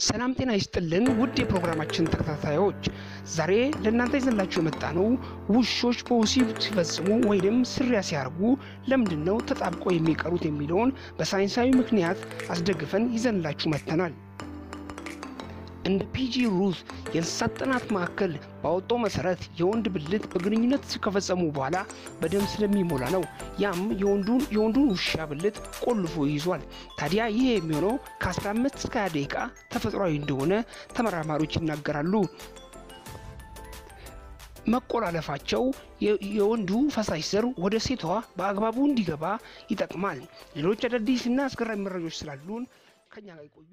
ሰላም ጤና ይስጥልን ውድ የፕሮግራማችን ተከታታዮች፣ ዛሬ ለእናንተ ይዘንላችሁ የመጣ ነው ውሾች በወሲብ ሲፈጽሙ ወይም ስሪያ ሲያርጉ ለምንድን ነው ተጣብቀው የሚቀሩት የሚለውን በሳይንሳዊ ምክንያት አስደግፈን ይዘንላችሁ መጥተናል። እንደ ፒጂ ሩት የእንስሳት ጥናት ማዕከል ባወጣው መሰረት የወንድ ብልት በግንኙነት ከፈጸሙ በኋላ በደም ስለሚሞላ ነው። ያም የወንዱን ውሻ ብልት ቆልፎ ይዟል። ታዲያ ይህ የሚሆነው ከ15 እስከ 20 ደቂቃ ተፈጥሯዊ እንደሆነ ተመራማሪዎች ይናገራሉ። መቆላለፋቸው የወንዱ ፈሳሽ ዘር ወደ ሴቷ በአግባቡ እንዲገባ ይጠቅማል። ሌሎች አዳዲስና አስገራሚ መረጃዎች ስላሉን ከኛ ጋር ይቆዩ።